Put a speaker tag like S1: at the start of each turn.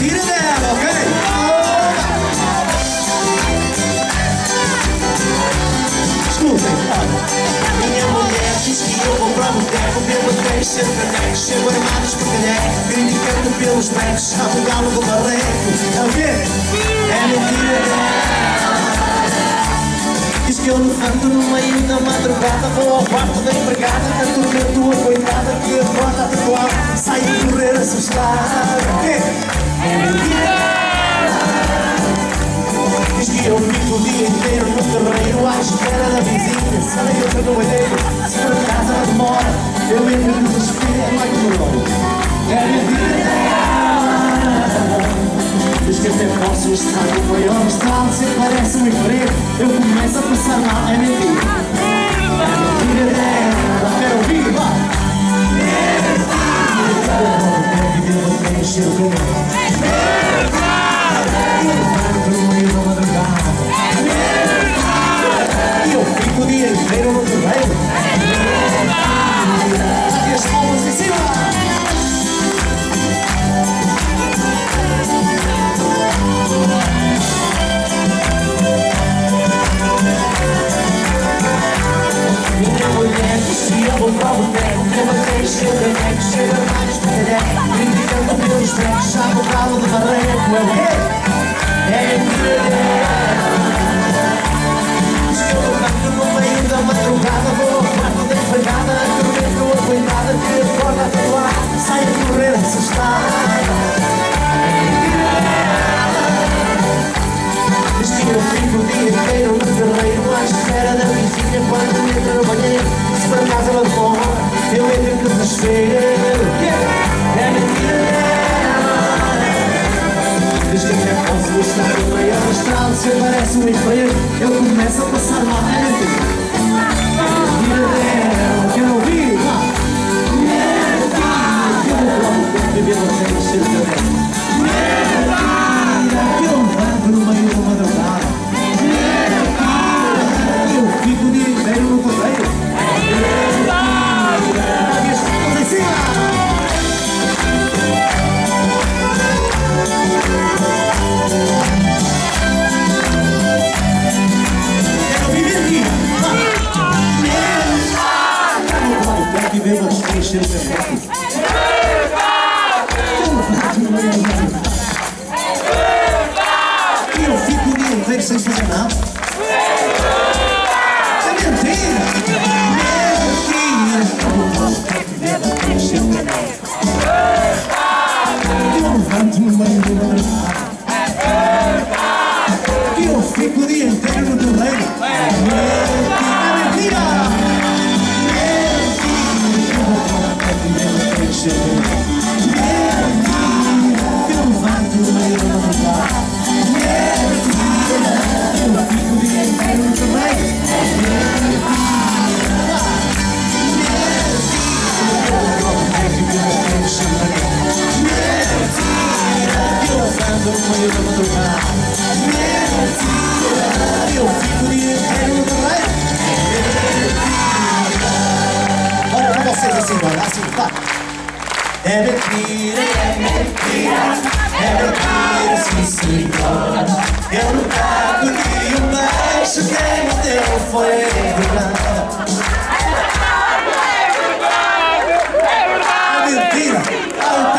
S1: mentira dela, ok? Escutem. Minha mulher diz que eu vou para o boteco Bebo três, sempre canecos, chego armados por caneco Criticando pelos becos, rabo galo do barreco É o quê? É mentira dela Diz que eu levanto no meio da madrugada Vou ao quarto da empregada Da turma tua coitada Que acorda tatuada Sai a correr assustada É mentira Banheiro Se por acaso ela demora Eu entro no desespero que dor É Diz que até posso estar no maior estado Se parece um emprego Eu começo a passar mal É mentira É mentira dela Quero ouvir, vá. É mentira É que Deus tem encher o caminho e as palmas para o boteco Levantei, cheio de cheio de armários de caneco Criticando pelos becos, já calo de barreco É o Eu entro em desespero. É mentira. Diz que até posso estar no maior astral. Se aparece um emprego Eu começo a passar mal cabelo Eu fico dia inteiro sem fazer nada. É mentira! Eu levanto no meio madrugada. E eu fico o dia inteiro É mentira, é mentira, é mentira, sim senhor Eu nunca pedi um beijo, quem me deu foi